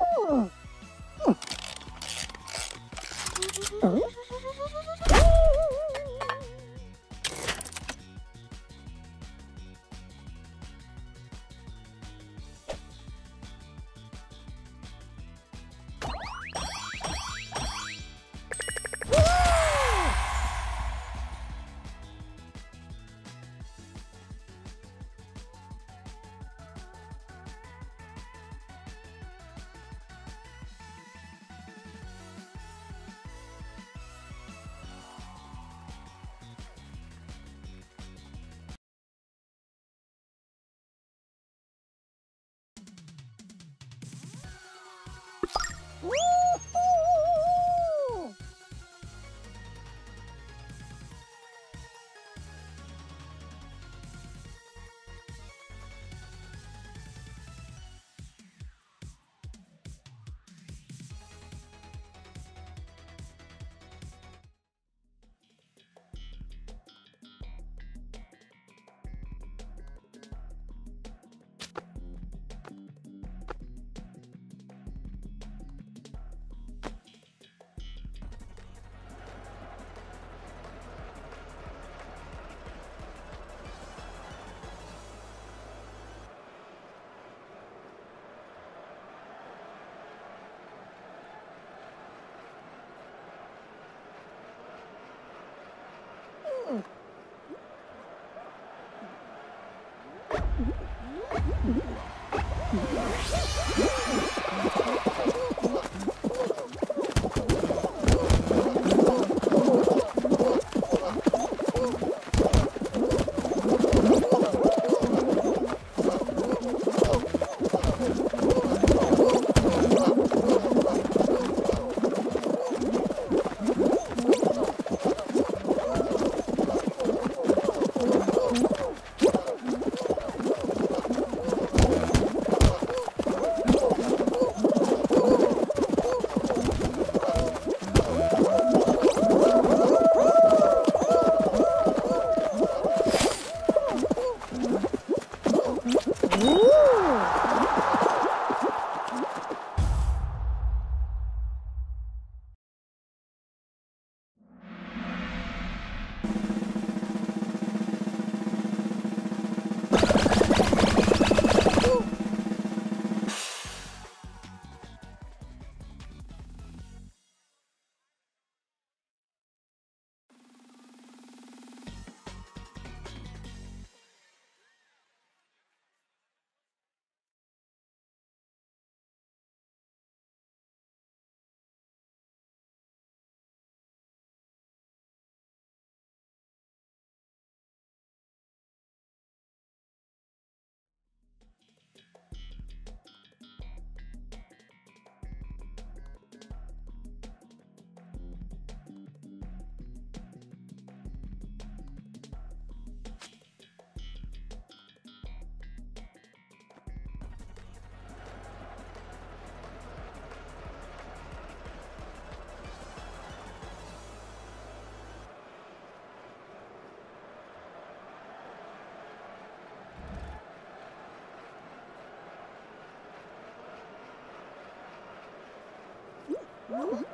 Oh. Woo! Oh.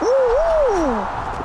呜呜！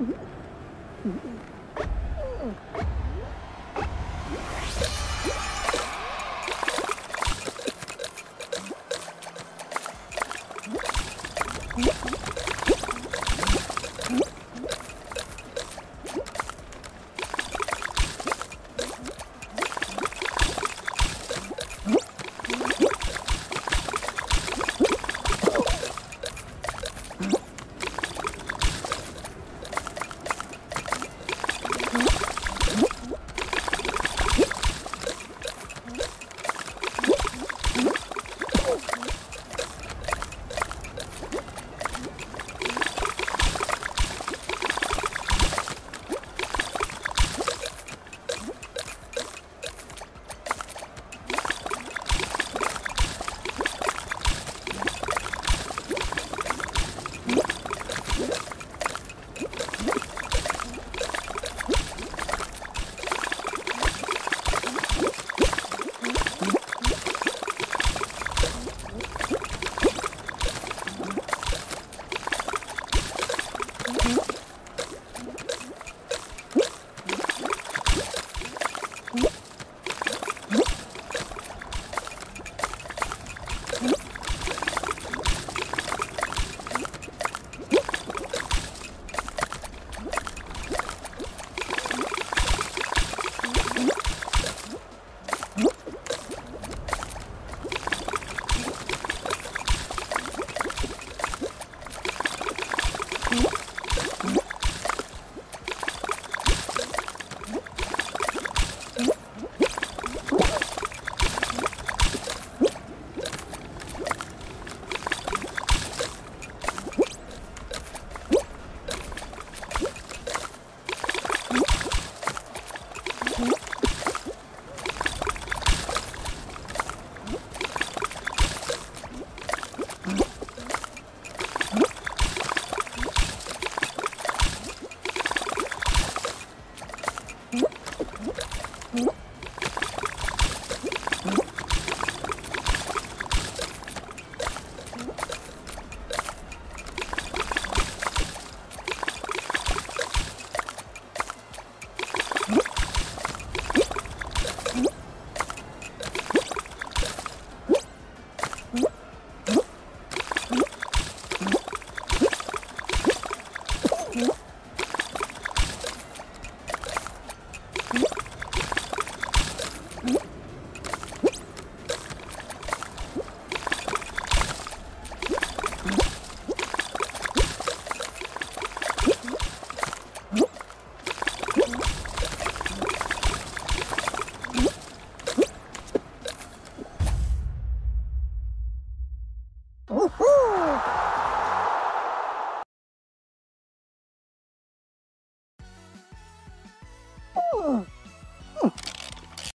Mm-hmm.